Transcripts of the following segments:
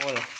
Hola.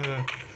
He.